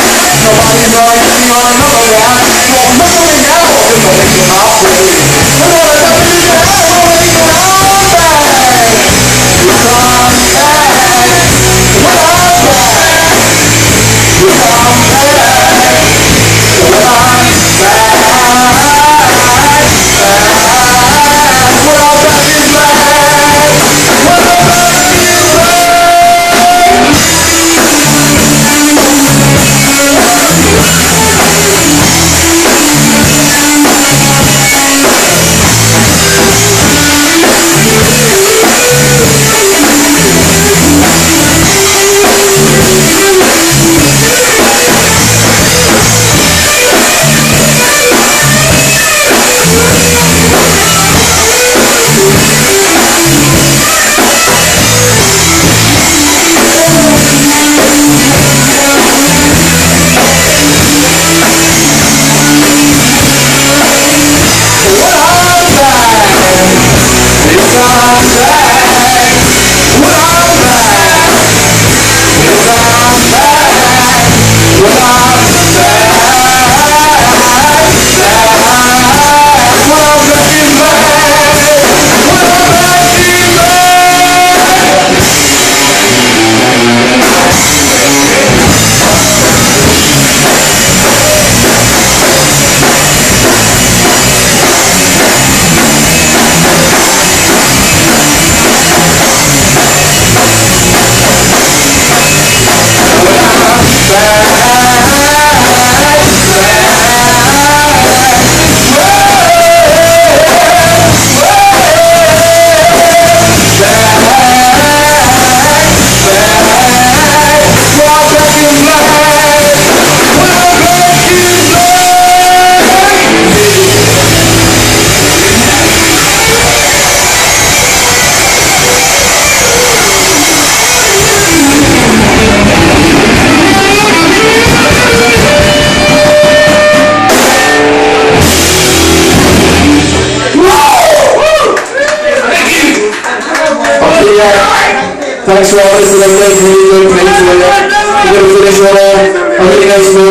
Nobody's going to be on another one. You're a million dollars. You're going to get an operator. Thanks for all this lovely, really good things. We're going to finish with a Hare Krishna